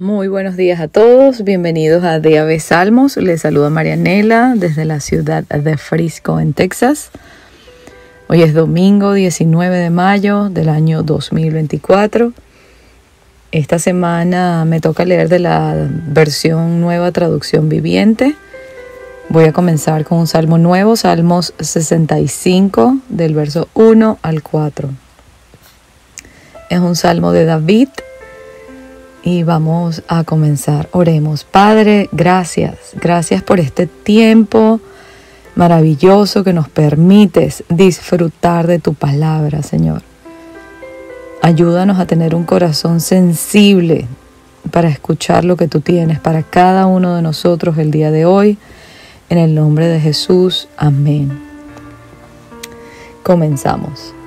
Muy buenos días a todos, bienvenidos a Diabe Salmos. Les saluda Marianela desde la ciudad de Frisco, en Texas. Hoy es domingo 19 de mayo del año 2024. Esta semana me toca leer de la versión nueva traducción viviente. Voy a comenzar con un salmo nuevo, Salmos 65, del verso 1 al 4. Es un salmo de David y vamos a comenzar. Oremos. Padre, gracias. Gracias por este tiempo maravilloso que nos permites disfrutar de tu palabra, Señor. Ayúdanos a tener un corazón sensible para escuchar lo que tú tienes para cada uno de nosotros el día de hoy. En el nombre de Jesús. Amén. Comenzamos.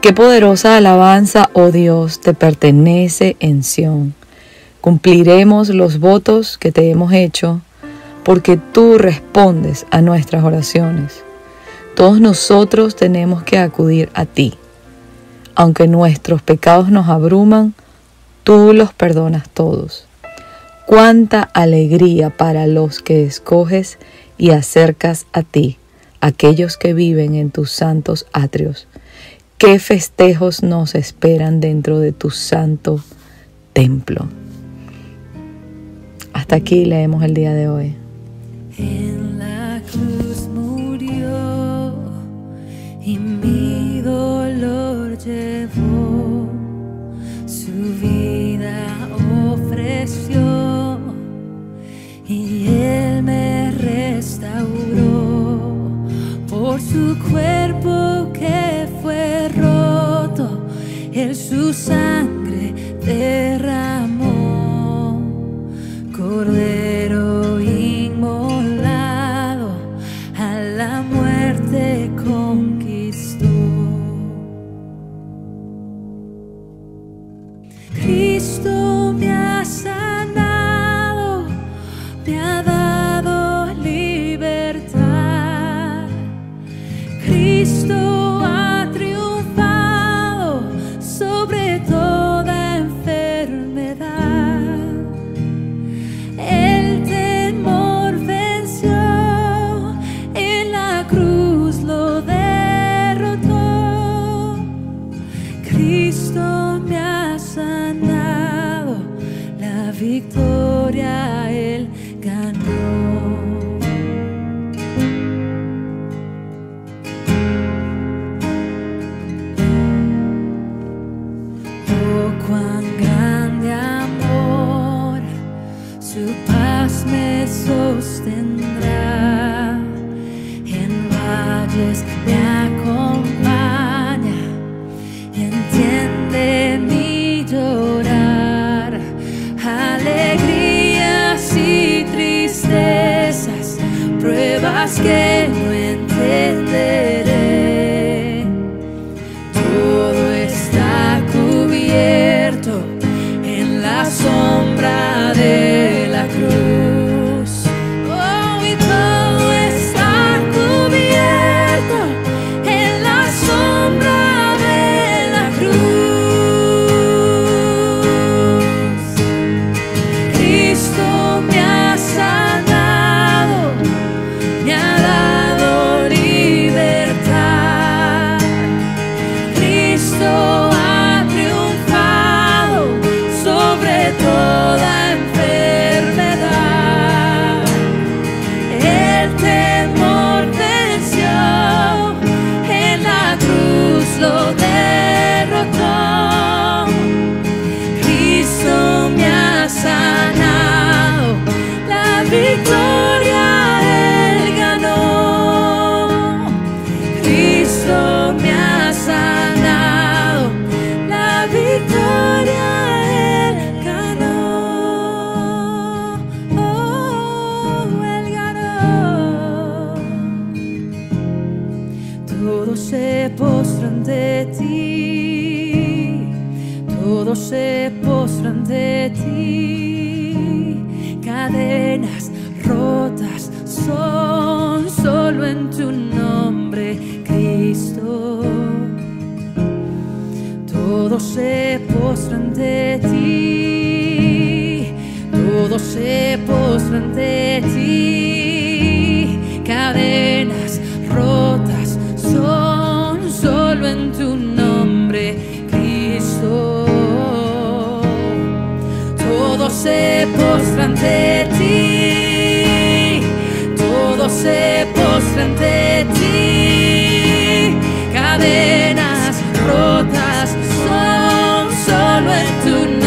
Qué poderosa alabanza, oh Dios, te pertenece en Sión. Cumpliremos los votos que te hemos hecho, porque tú respondes a nuestras oraciones. Todos nosotros tenemos que acudir a ti. Aunque nuestros pecados nos abruman, tú los perdonas todos. Cuánta alegría para los que escoges y acercas a ti, aquellos que viven en tus santos atrios qué festejos nos esperan dentro de tu santo templo. Hasta aquí leemos el día de hoy. En la cruz murió y mi dolor llevó, su sangre derramó, Cordero inmolado a la muerte conquistó. Que people se postran de ti. Cadenas rotas son solo en tu nombre, Cristo. Todos se postran de ti. todo se postra ante ti. Se postra ante ti. Todo se postra ante ti. Cadenas rotas son solo en tu nombre.